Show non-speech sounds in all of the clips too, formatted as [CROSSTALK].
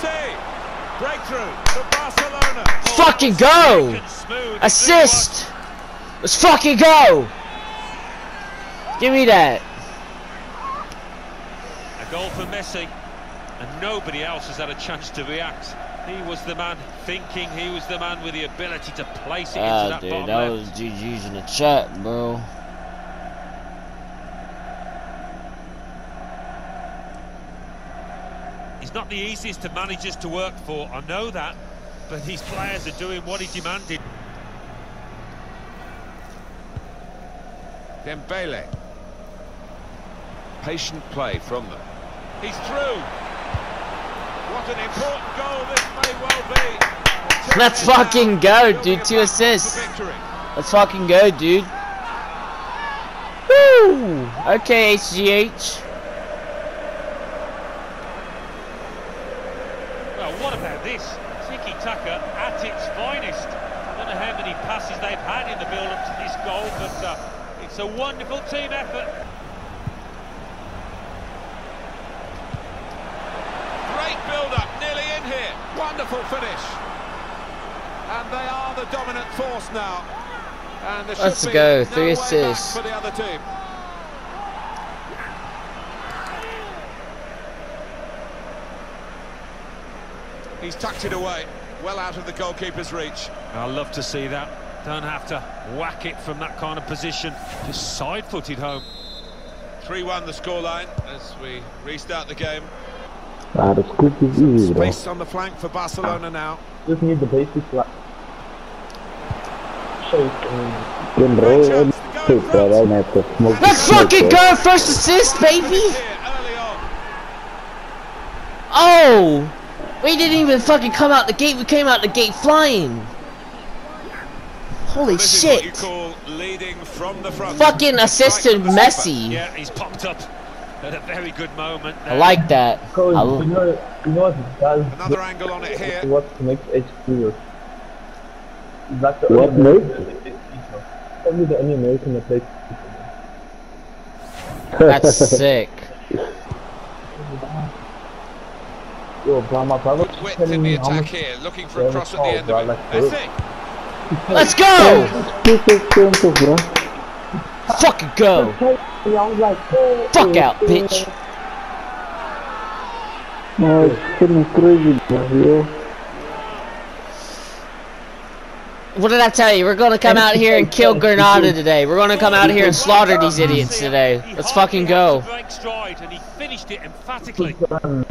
Breakthrough for Barcelona. Fucking go! Assist! Let's fucking go! Give me that. A goal for Messi, and nobody else has had a chance to react. He was the man thinking, he was the man with the ability to place it into Ah, that dude, bottom that left. was GG's in the chat, bro. He's not the easiest of managers to work for, I know that, but his players are doing what he demanded. Dembele. Patient play from them. He's through. What an important goal this may well be. Let's fucking go, dude. Two assists. Let's fucking go, dude. Woo! Okay, HGH. Well, what about this? Tiki Taka at its finest. I don't know how many passes they've had in the build-up to this goal, but uh, it's a wonderful team effort. Great build-up, nearly in here. Wonderful finish. And they are the dominant force now. And there Let's go, three way back assists. for the other team. He's tucked it away, well out of the goalkeeper's reach. I love to see that. Don't have to whack it from that kind of position. Just side-footed home. 3-1 the scoreline as we restart the game. Ah, the scoop is easy, bro. Space on the flank for Barcelona now. Just need the basics like. Can roll and take that I have to smoke. Let's fucking go! First assist, baby! Here early on. Oh! We didn't even fucking come out the gate. We came out the gate flying. Holy This is what you shit! call leading from the front. Fucking assisted Messi. Yeah, he's popped up at a very good moment. I like that. Because I you know, you know what it does? Another angle on it here. What makes HQ work? It's like the what makes? Probably the only American that plays. That's sick. [LAUGHS] Yo, bro, my brother Good width in the me attack here, looking for a cross at the end all, of it. like Let's this. Let's go! Too expensive, bro. Fucking go! I was like, Fuck out, bitch! No, it's getting crazy, bro. What did I tell you? We're gonna come out here and kill Granada today. We're gonna come out here and slaughter these idiots today. Let's fucking go. to break stride, and he finished it emphatically. Um,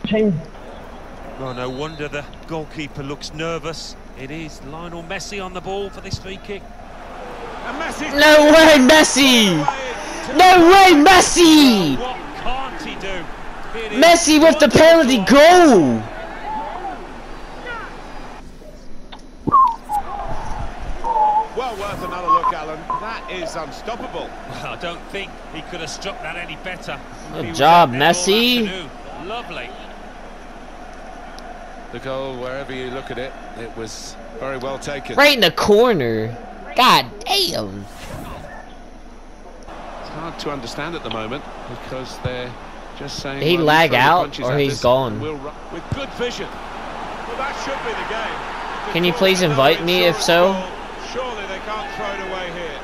change Oh, no wonder the goalkeeper looks nervous. It is Lionel Messi on the ball for this free kick. And Messi's No way, Messi! No way, Messi! What can't he do? Messi with the penalty goal! Well worth another look, Alan. That is unstoppable. Well, I don't think he could have struck that any better. Good job, out there Messi. Afternoon. Lovely. The goal, wherever you look at it, it was very well taken. Right in the corner. God damn. It's hard to understand at the moment because they're just saying. Did he well, lag out punches or at he's us gone? We'll with good vision. Well, that should be the game. Can you please invite me if so? Surely they can't throw it away here.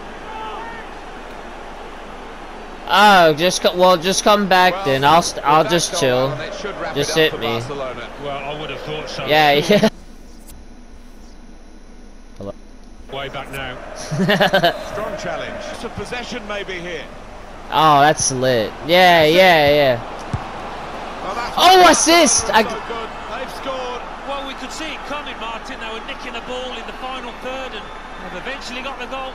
Oh, just co- well, just come back Well, then. I'll st I'll just chill. Alan, it should wrap Just hit me. Barcelona. Well, I would have thought so. Yeah, yeah. [LAUGHS] Way back now. [LAUGHS] Strong challenge. Some possession maybe here. oh, that's lit. Yeah, yeah, yeah. Oh, Oh, assist! So I, good. They've scored. Well, we could see it coming, Martin. They were nicking the ball in the final third and have eventually got the goal.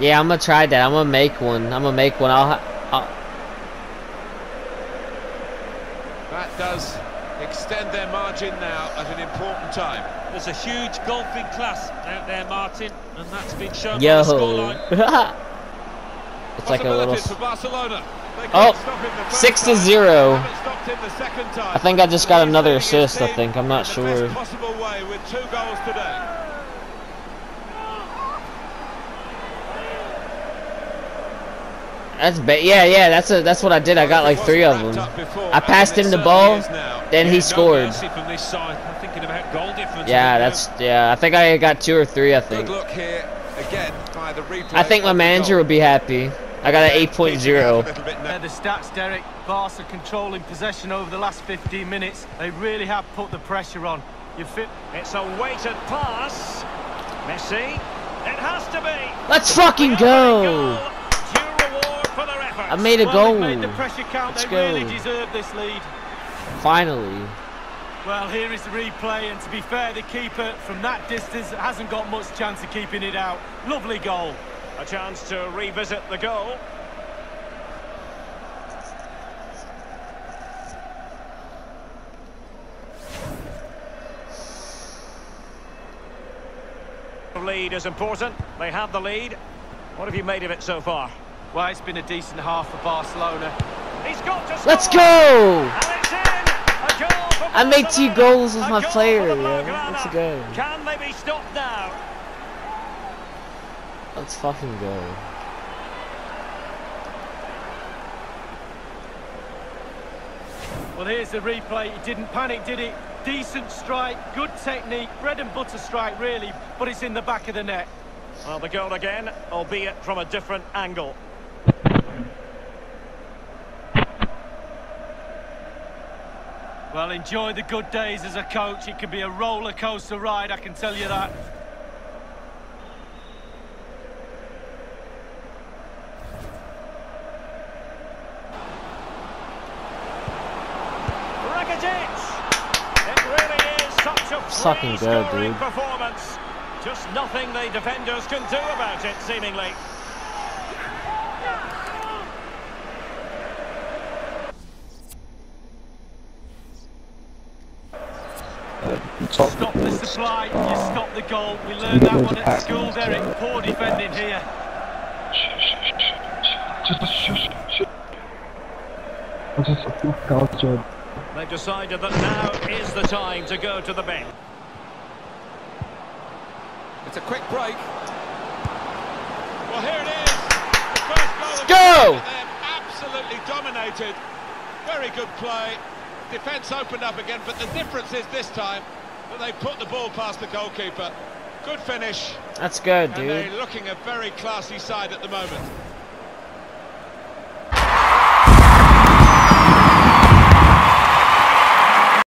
Yeah, I'm gonna try that. I'm gonna make one. I'm gonna make one. I'll. I'll That does extend their margin now at an important time. There's a huge golfing class out there, Martin, and that's been shown yo. by the scoreline. [LAUGHS] it's like a little. Possibilities for Barcelona. They Oh, couldn't stop him the first six to time. zero. Haven't stopped him the second time. I think I just got another assist, I think. I'm not in the sure. best possible way with two goals today. That's ba yeah, yeah. That's a that's what I did. I got like three of them. I passed him the ball, then he scored. mercy from this side. I'm thinking about goal difference. Yeah, that's yeah. I think I got two or three. I think. look here again by the replay. I think my manager would be happy. I got an Pitching out 8.0. a little bit now. They're the stats, Derek. Barca controlling possession over the last 15 minutes. They really have put the pressure on. You fit. It's a weighted pass. Messi. It has to be. Let's fucking The go! goal. Due reward for their efforts. I made a well, goal. they've made the pressure count. Let's they go. really deserve this lead. Finally. Well, here is the replay, and to be fair, the keeper from that distance hasn't got much chance of keeping it out. Lovely goal. A chance to revisit the goal. Lead is important. They have the lead. What have you made of it so far? Well, it's been a decent half for Barcelona. He's got to. Let's go! And it's in. A goal for I made two goals with A my goal player, yeah. Let's go. Can they be stopped now? Let's fucking go. Well, here's the replay. He didn't panic, did he? Decent strike, good technique, bread and butter strike, really, but it's in the back of the net. Well, the goal again, albeit from a different angle. Well, enjoy the good days as a coach. It can be a roller coaster ride, I can tell you that. Rakitic! It really is such a Fucking good, dude. performance. Just nothing the defenders can do about it, seemingly. Stop the supply, you stop the goal. We learned that one at school, Derek. Poor defending here. I just fuck out your They've decided that now is the time to go to the bench. It's a quick break. Well, here it is. The first goal Go! They've absolutely dominated. Very good play. Defence opened up again, but the difference is this time that they put the ball past the goalkeeper. Good finish, That's good, and dude. they're looking a very classy side at the moment.